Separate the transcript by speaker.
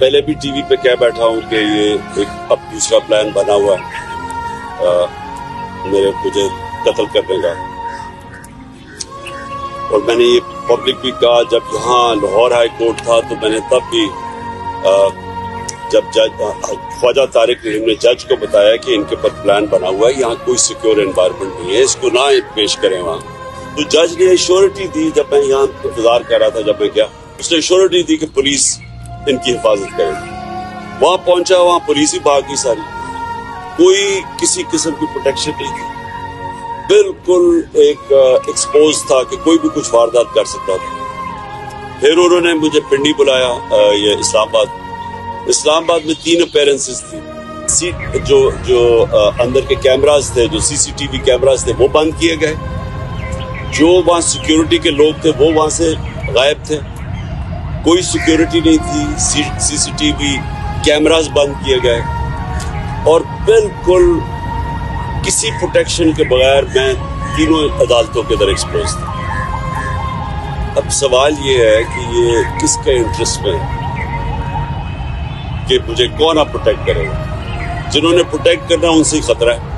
Speaker 1: पहले भी टीवी पे कह बैठा हूँ कि ये एक अब दूसरा प्लान बना हुआ है। आ, मेरे मुझे कत्ल करने का और मैंने ये पब्लिक भी कहा जब यहाँ लाहौर हाई कोर्ट था तो मैंने तब भी आ, जब जज ख्वाजा तारिक रहीम ने जज को बताया कि इनके ऊपर प्लान बना हुआ है यहाँ कोई सिक्योर एनवायरमेंट नहीं है इसको ना पेश करें वहाँ। तो जज ने श्योरिटी दी जब मैं यहाँ इंतज़ार कर रहा था जब मैं गया। उसने श्योरिटी दी कि पुलिस इनकी हिफाजत करेगी वहाँ पहुँचा, वहाँ पुलिस ही भाग गई सारी। कोई किसी किस्म की प्रोटेक्शन नहीं थी। बिल्कुल एक एक्सपोज था कि कोई भी कुछ वारदात कर सकता था। फिर उन्होंने मुझे पिंडी बुलाया ये इस्लामाबाद। इस्लामाबाद में तीन अपेयरेंसेस थी। सीट जो जो अंदर के कैमरास थे, जो सीसीटीवी कैमरास थे, वो बंद किए गए। जो वहाँ सिक्योरिटी के लोग थे, वो वहाँ से गायब थे। कोई सिक्योरिटी नहीं थी सीसीटीवी कैमरास बंद किए गए। और बिल्कुल किसी प्रोटेक्शन के बगैर मैं तीनों अदालतों के अंदर एक्सपोज था। अब सवाल ये है कि ये किसके इंटरेस्ट में कि मुझे कौन आप प्रोटेक्ट करेगा? जिन्होंने प्रोटेक्ट करना उनसे ही खतरा है।